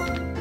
Bye.